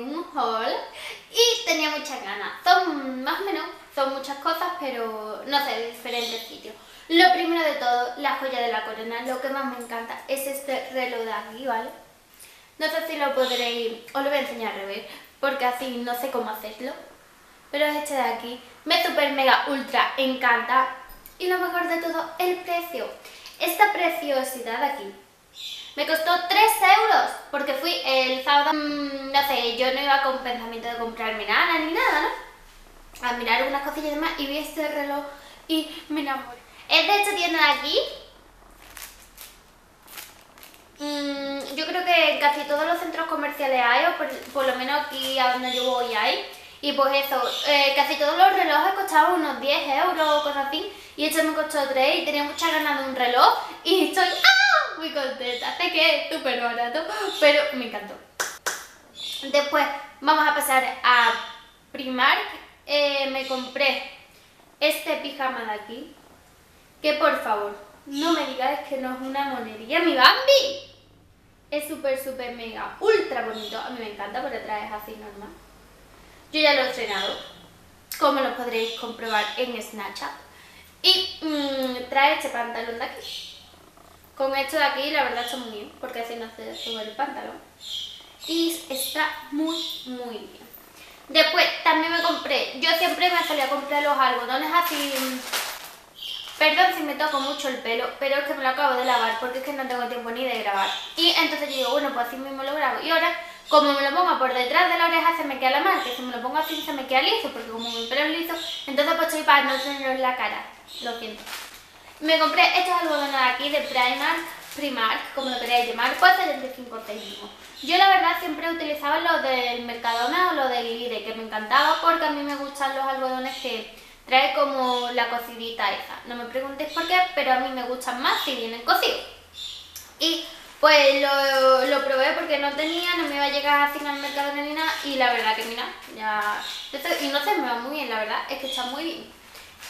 un haul y tenía muchas ganas. Son más o menos, son muchas cosas, pero no sé, de diferentes sitios. Lo primero de todo, la joya de la corona, lo que más me encanta es este reloj de aquí, ¿vale? No sé si lo podréis, os lo voy a enseñar a revés, porque así no sé cómo hacerlo. Pero es este de aquí, me super mega ultra encanta. Y lo mejor de todo, el precio. Esta preciosidad de aquí me costó 3 euros porque fui el sábado, mm, no sé, yo no iba con pensamiento de comprarme nada ni nada, ¿no? A mirar unas cosillas y demás y vi este reloj y me enamoré. Es de esta tienda de aquí. Mm, yo creo que en casi todos los centros comerciales hay, o por, lo menos aquí a donde yo voy hay. Y pues eso, eh, casi todos los relojes costaban unos 10 euros o cosas así. Y este me costó 3 y tenía muchas ganas de un reloj. Y estoy ¡ah! Muy contenta. Sé que es súper barato, pero me encantó. Después vamos a pasar a Primark. Eh, me compré este pijama de aquí. Que por favor, no me digáis que no es una monería. ¡Mi Bambi! Es súper, súper, mega, ultra bonito. A mí me encanta, por detrás es así normal. Yo ya lo he estrenado, como lo podréis comprobar en Snapchat. Y mmm, trae este pantalón de aquí. Con esto de aquí, la verdad está muy bien, porque así no se sube el pantalón. Y está muy, muy bien. Después también me compré, yo siempre me solía comprar los algodones así Perdón si me toco mucho el pelo, pero es que me lo acabo de lavar porque es que no tengo tiempo ni de grabar. Y entonces yo digo, bueno, pues así mismo lo grabo. Y ahora, como me lo pongo por detrás de la oreja, se me queda la que si me lo pongo así se me queda liso, porque como mi pelo es liso, entonces pues estoy para no tener la cara. Lo siento. Me compré estos algodones de aquí de Primark, Primark, como lo queráis llamar, por 75 céntimos. Yo la verdad siempre utilizaba los del Mercadona o los del Lidl, que me encantaba porque a mí me gustan los algodones que Trae como la cocidita esa. No me preguntéis por qué, pero a mí me gustan más si vienen cocidos. Y pues lo, lo, probé porque no tenía, no me iba a llegar así al mercado ni nada. Y la verdad que mira, ya... Y no sé, me va muy bien, la verdad, es que está muy bien.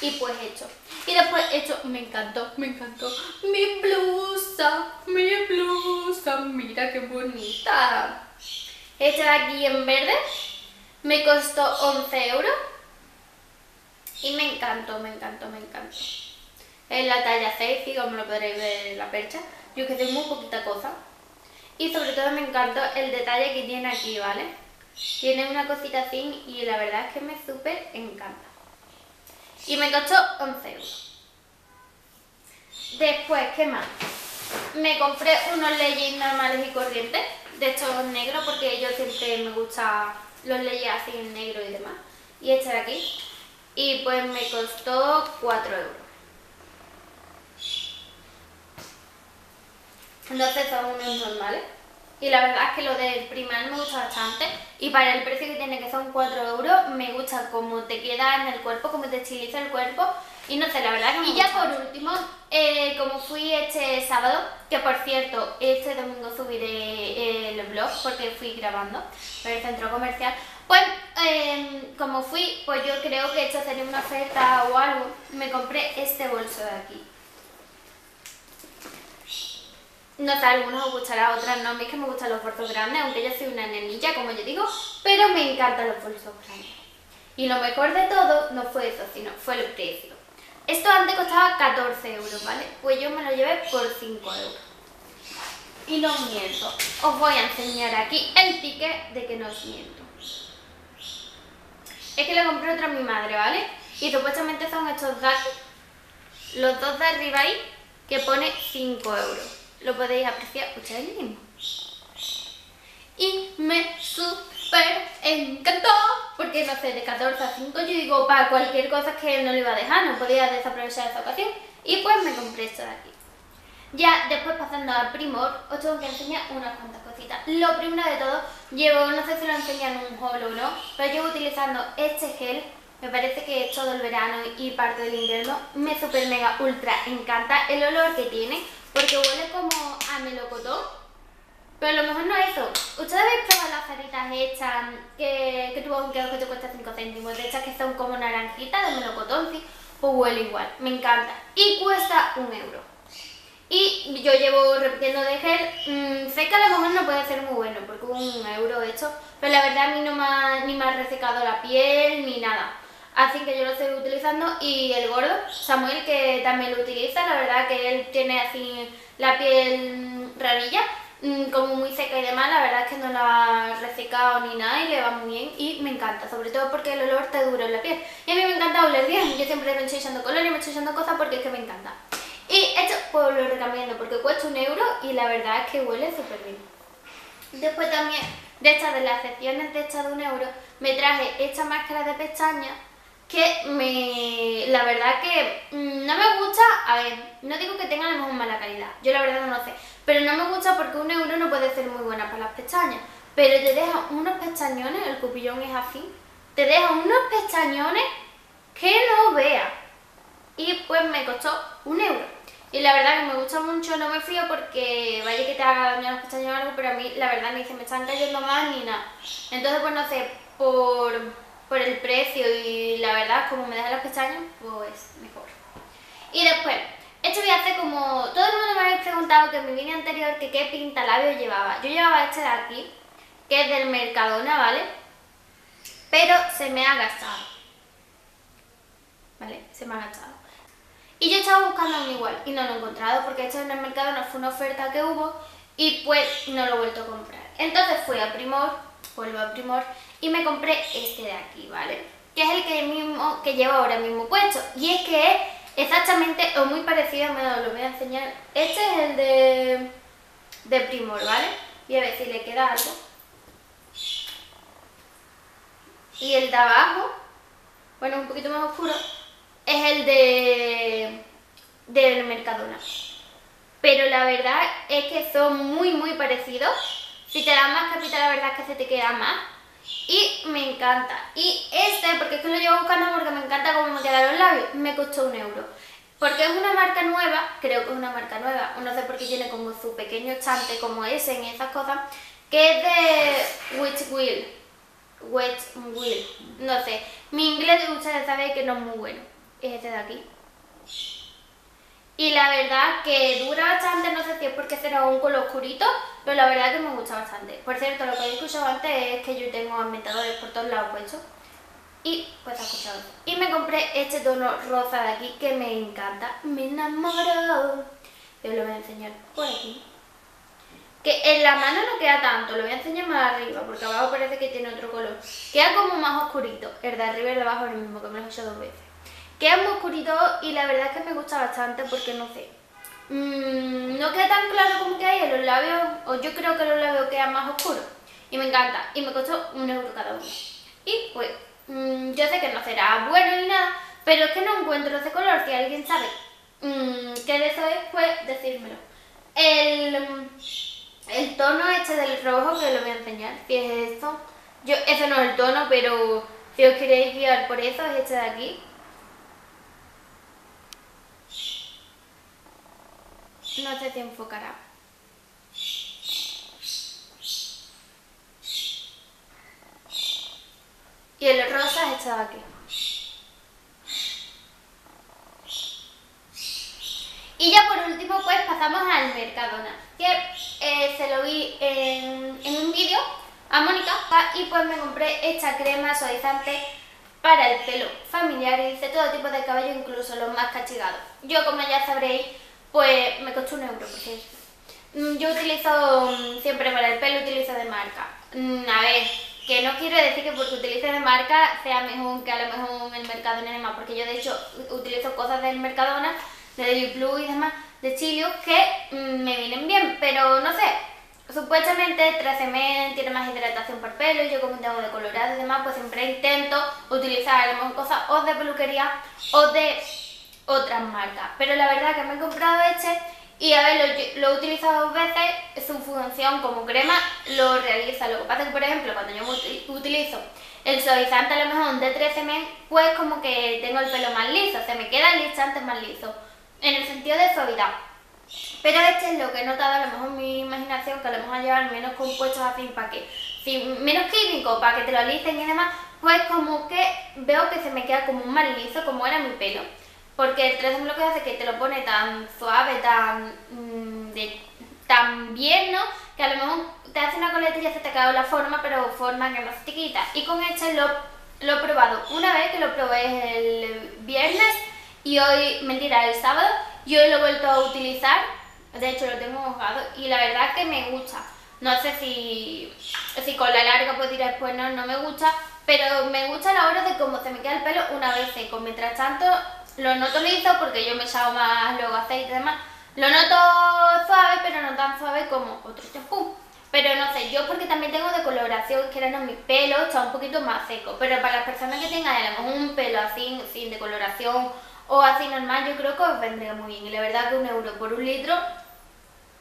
Y pues hecho. Y después hecho, me encantó, me encantó. Mi blusa, mi blusa, mira qué bonita. Esta de aquí en verde me costó 11 euros. Y me encantó, me encantó, me encantó. Es la talla 6, como lo podréis ver en la percha. Yo que tengo muy poquita cosa. Y sobre todo me encantó el detalle que tiene aquí, ¿vale? Tiene una cosita así y la verdad es que me súper encanta. Y me costó 11 euros. Después, ¿qué más? Me compré unos leyes normales y corrientes, de estos negros, porque yo siempre me gusta los leyes así en negro y demás. Y este de aquí, y pues me costó 4 euros. Entonces son unos normales. Y la verdad es que lo del primal me gusta bastante. Y para el precio que tiene, que son 4 euros, me gusta cómo te queda en el cuerpo, cómo te estiliza el cuerpo. Y no sé, la verdad que Y ya por último, eh, como fui este sábado, que por cierto, este domingo subiré el blog porque fui grabando en el centro comercial, pues em, como fui, pues yo creo que esto sería una oferta o algo, me compré este bolso de aquí. No sé, algunos os gustará, otras no. A mí es que me gustan los bolsos grandes, aunque yo soy una nenilla, como yo digo, pero me encantan los bolsos grandes. Y lo mejor de todo no fue eso, sino fue el precio. Esto antes costaba 14 euros, ¿vale? Pues yo me lo llevé por 5 euros. Y no miento. Os voy a enseñar aquí el ticket de que no os miento. Es que le compré otro a mi madre, ¿vale? Y supuestamente son estos aquí, los dos de arriba ahí, que pone 5 euros. Lo podéis apreciar ustedes mismos. Y me súper encantó, porque no sé, de 14 a 5 yo digo, para cualquier cosa que no le iba a dejar, no podía desaprovechar esa ocasión. Y pues me compré esto de aquí. Ya después pasando al primor, os tengo que enseñar unas cuantas cositas. Lo primero de todo, llevo, no sé si lo enseñan en un haul o no, pero llevo utilizando este gel, me parece que todo el verano y parte del invierno, me super mega ultra encanta el olor que tiene, porque huele como a melocotón, pero a lo mejor no es eso. ¿Ustedes habéis probado las caritas hechas que, que tuvo un que te cuesta 5 céntimos, de estas que son como naranjitas de melocotón? Sí, pues huele igual, me encanta. Y cuesta un euro. Y yo llevo repitiendo de gel, mm, sé que a lo mejor no puede ser muy bueno porque un euro hecho, pero la verdad a mí no me ha, ni me ha resecado la piel ni nada. Así que yo lo estoy utilizando y el gordo, Samuel, que también lo utiliza, la verdad que él tiene así la piel rarilla, mm, como muy seca y demás, la verdad es que no la ha resecado ni nada y le va muy bien y me encanta, sobre todo porque el olor te dura en la piel. Y a mí me encanta oler bien, yo siempre me estoy echando color y me estoy echando cosas porque es que me encanta. Y esto pues lo recomiendo porque cuesta un euro y la verdad es que huele súper bien. Después también de estas de las secciones de estas de un euro me traje esta máscara de pestañas que me, la verdad que mm, no me gusta, a ver, no digo que tenga la mejor mala calidad, yo la verdad no lo sé, pero no me gusta porque un euro no puede ser muy buena para las pestañas, pero te deja unos pestañones, el cupillón es así, te deja unos pestañones que no veas y pues me costó un euro. Y la verdad que me gusta mucho, no me fío porque vaya que te haga daño las pestañas o algo, pero a mí la verdad ni se me están cayendo más ni nada. Entonces pues no sé, por, por el precio y la verdad como me dejan las pestañas, pues mejor. Y después, esto voy a hacer como... Todo el mundo me había preguntado que en mi vídeo anterior que qué pinta labios llevaba. Yo llevaba este de aquí, que es del Mercadona, ¿vale? Pero se me ha gastado. ¿Vale? Se me ha gastado. Y yo estaba buscando un igual y no lo he encontrado porque este en el mercado no fue una oferta que hubo y pues no lo he vuelto a comprar. Entonces fui a Primor, vuelvo a Primor y me compré este de aquí, ¿vale? Que es el que mismo que llevo ahora mismo puesto. Y es que es exactamente o muy parecido, me lo voy a enseñar. Este es el de, de Primor, ¿vale? Y a ver si le queda algo. Y el de abajo, bueno, un poquito más oscuro, es el de del Mercadona. Pero la verdad es que son muy muy parecidos. Si te da más capita la verdad es que se te queda más. Y me encanta. Y este, porque es que lo llevo buscando porque me encanta cómo me quedan los labios, me costó un euro. Porque es una marca nueva, creo que es una marca nueva, no sé por qué tiene como su pequeño estante como ese en esas cosas, que es de Witch Wheel. Witch Wheel, no sé. Mi inglés ustedes saben que no es muy bueno es este de aquí. Y la verdad que dura bastante, no sé si es porque será un color oscurito, pero la verdad que me gusta bastante. Por cierto, lo que he escuchado antes es que yo tengo ambientadores por todos lados puestos. Y pues ha escuchado. Y me compré este tono rosa de aquí que me encanta. Me enamoró. Yo lo voy a enseñar por aquí. Que en la mano no queda tanto, lo voy a enseñar más arriba, porque abajo parece que tiene otro color. Queda como más oscurito. El de arriba y el de abajo es el mismo, que me lo he hecho dos veces. Queda muy oscurito y la verdad es que me gusta bastante porque no sé. Mmm, no queda tan claro como que hay en los labios, o yo creo que los labios quedan más oscuros. Y me encanta. Y me costó un euro cada uno. Y pues, mmm, yo sé que no será bueno ni nada, pero es que no encuentro ese color. Si alguien sabe mmm, qué de eso es, pues decírmelo. El, el tono este del rojo que lo voy a enseñar, si es esto. Yo, ese no es el tono, pero si os queréis guiar por eso, es este de aquí. No se te enfocará. Y el rosa estaba aquí. Y ya por último pues pasamos al Mercadona, que eh, se lo vi en, un vídeo a Mónica y pues me compré esta crema suavizante para el pelo familiar y dice todo tipo de cabello, incluso los más castigados. Yo como ya sabréis pues me costó un euro, porque mm, yo utilizo mm, siempre para el pelo, utilizo de marca. Mm, a ver, que no quiero decir que porque utilice de marca sea mejor que a lo mejor el Mercadona y demás, porque yo de hecho utilizo cosas del Mercadona, de Blue y demás, de Chilio, que me vienen bien, pero no sé, supuestamente 13 tiene más hidratación el pelo, y yo como tengo de colorado y demás, pues siempre intento utilizar a lo mejor cosas o de peluquería o de otras marcas. Pero la verdad que me he comprado este y a ver, lo, he utilizado dos veces, su función como crema lo realiza. Lo que pasa es que, por ejemplo, cuando yo utilizo el suavizante a lo mejor de 13M, pues como que tengo el pelo más liso, se me queda el antes más liso, en el sentido de suavidad. Pero este es lo que he notado, a lo mejor mi imaginación, que a lo mejor llevar menos compuestos así para que, menos químicos para que te lo alicen y demás, pues como que veo que se me queda como más liso, como era mi pelo. Porque el 3 lo que hace que te lo pone tan suave, tan, mm, tan bien, ¿no? Que a lo mejor te hace una coleta y ya se te quedado la forma, pero forma que no se te. Y con este lo, lo he probado una vez, que lo probé el viernes, y hoy, mentira, el sábado, y hoy lo he vuelto a utilizar, de hecho lo tengo mojado, y la verdad que me gusta. No sé si, si con la larga puedo ir después, no, no me gusta, pero me gusta la hora de cómo se me queda el pelo una vez seco. Mientras tanto, lo noto liso porque yo me echado más luego aceite y demás. Lo noto suave, pero no tan suave como otro champú. Pero no sé, yo porque también tengo decoloración, que era mi pelo está un poquito más seco. Pero para las personas que tengan un pelo así, sin decoloración o así normal, yo creo que os vendría muy bien. Y la verdad que un euro por un litro,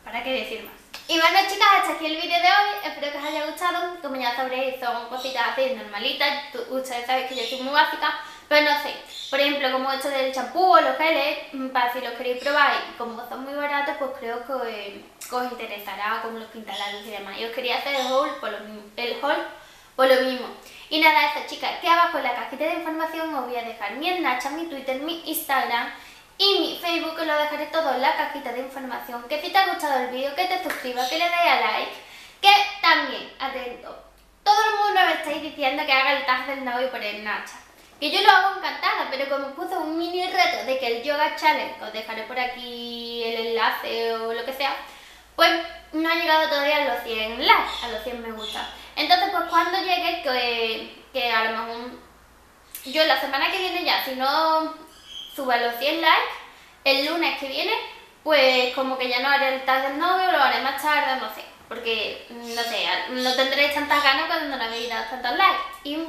¿para qué decir más? Y bueno chicas, hasta aquí el vídeo de hoy, espero que os haya gustado, como ya sabréis son cositas así normalitas, ustedes saben que yo soy muy básica, pero no sé, por ejemplo como esto del champú o los geles, mm, para si los queréis probar y como son muy baratos pues creo que, os interesará como los pintalados y demás, y os quería hacer el haul por lo mismo, el haul por lo mismo. Y nada, esto chicas, que abajo en la cajita de información os voy a dejar mi Snapchat, mi Twitter, mi Instagram y mi Facebook lo dejaré todo en la cajita de información. Que si te ha gustado el vídeo, que te suscribas, que le des a like, que también, atento, todo el mundo me estáis diciendo que haga el tag del novio por el Nacha. Que yo lo hago encantada, pero como puse un mini reto de que el Yoga Challenge, os dejaré por aquí el enlace o lo que sea, pues no ha llegado todavía a los 100 likes, a los 100 me gusta. Entonces, pues cuando llegue, que, que a lo mejor yo la semana que viene ya, si no suba los 100 likes, el lunes que viene, pues como que ya no haré el tag del novio, lo haré más tarde, no sé. Porque, no sé, no tendréis tantas ganas cuando no habéis dado tantos likes. Y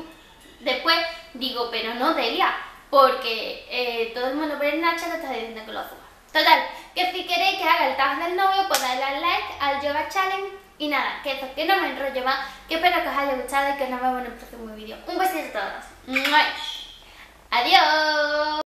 después digo, pero no Delia, porque eh, todo el mundo por el Nacho te está diciendo que lo suba. Total, que si queréis que haga el tag del novio, pues darle al like al Yoga Challenge. Y nada, que eso, que no me enrollo más, que espero que os haya gustado y que nos vemos en el próximo vídeo. Un besito a todos. Adiós.